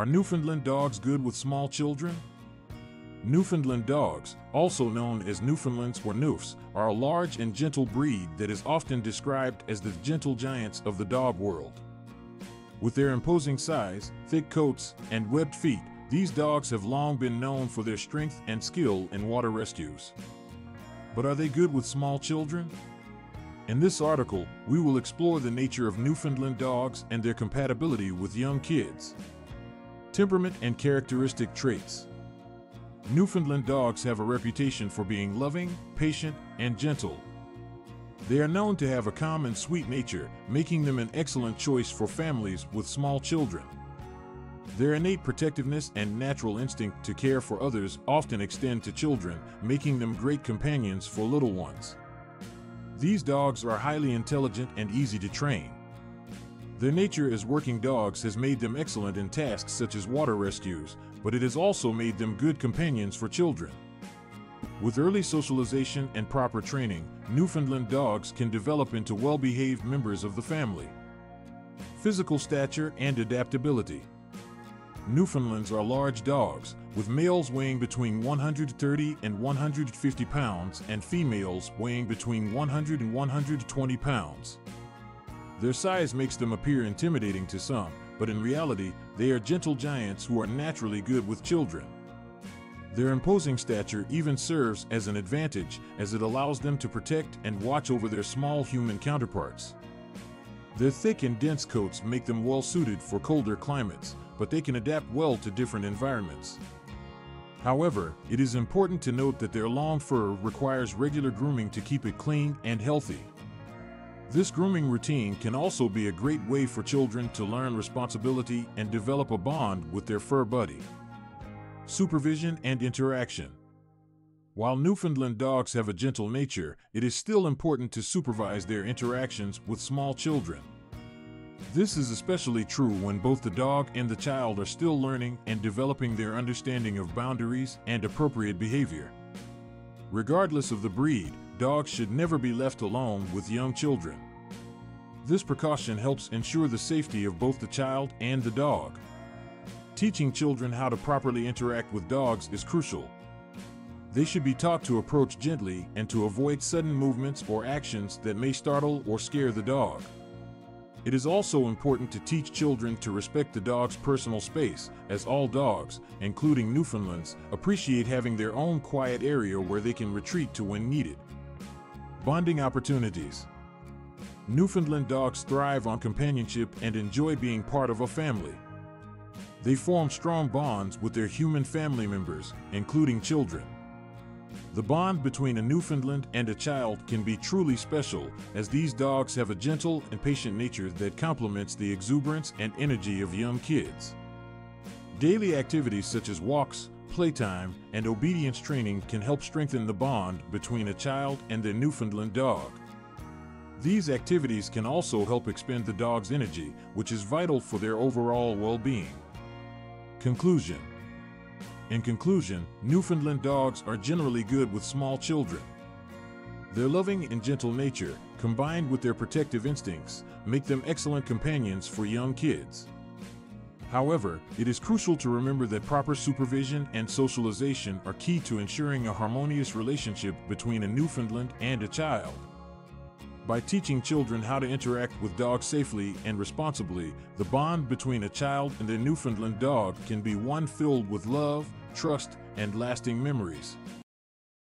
Are Newfoundland dogs good with small children? Newfoundland dogs, also known as Newfoundlands or Newfs, are a large and gentle breed that is often described as the gentle giants of the dog world. With their imposing size, thick coats, and webbed feet, these dogs have long been known for their strength and skill in water rescues. But are they good with small children? In this article, we will explore the nature of Newfoundland dogs and their compatibility with young kids. Temperament and characteristic traits. Newfoundland dogs have a reputation for being loving, patient, and gentle. They are known to have a calm and sweet nature, making them an excellent choice for families with small children. Their innate protectiveness and natural instinct to care for others often extend to children, making them great companions for little ones. These dogs are highly intelligent and easy to train. Their nature as working dogs has made them excellent in tasks such as water rescues, but it has also made them good companions for children. With early socialization and proper training, Newfoundland dogs can develop into well behaved members of the family. Physical stature and adaptability. Newfoundlands are large dogs, with males weighing between 130 and 150 pounds and females weighing between 100 and 120 pounds. Their size makes them appear intimidating to some, but in reality, they are gentle giants who are naturally good with children. Their imposing stature even serves as an advantage as it allows them to protect and watch over their small human counterparts. Their thick and dense coats make them well suited for colder climates, but they can adapt well to different environments. However, it is important to note that their long fur requires regular grooming to keep it clean and healthy. This grooming routine can also be a great way for children to learn responsibility and develop a bond with their fur buddy. Supervision and interaction. While Newfoundland dogs have a gentle nature, it is still important to supervise their interactions with small children. This is especially true when both the dog and the child are still learning and developing their understanding of boundaries and appropriate behavior. Regardless of the breed, dogs should never be left alone with young children. This precaution helps ensure the safety of both the child and the dog. Teaching children how to properly interact with dogs is crucial. They should be taught to approach gently and to avoid sudden movements or actions that may startle or scare the dog. It is also important to teach children to respect the dog's personal space, as all dogs, including Newfoundlands, appreciate having their own quiet area where they can retreat to when needed. Bonding opportunities. Newfoundland dogs thrive on companionship and enjoy being part of a family. They form strong bonds with their human family members, including children. The bond between a Newfoundland and a child can be truly special, as these dogs have a gentle and patient nature that complements the exuberance and energy of young kids. Daily activities such as walks, playtime, and obedience training can help strengthen the bond between a child and their Newfoundland dog. These activities can also help expend the dog's energy, which is vital for their overall well being. Conclusion in conclusion, Newfoundland dogs are generally good with small children. Their loving and gentle nature, combined with their protective instincts, make them excellent companions for young kids. However, it is crucial to remember that proper supervision and socialization are key to ensuring a harmonious relationship between a Newfoundland and a child. By teaching children how to interact with dogs safely and responsibly, the bond between a child and their Newfoundland dog can be one filled with love, trust, and lasting memories.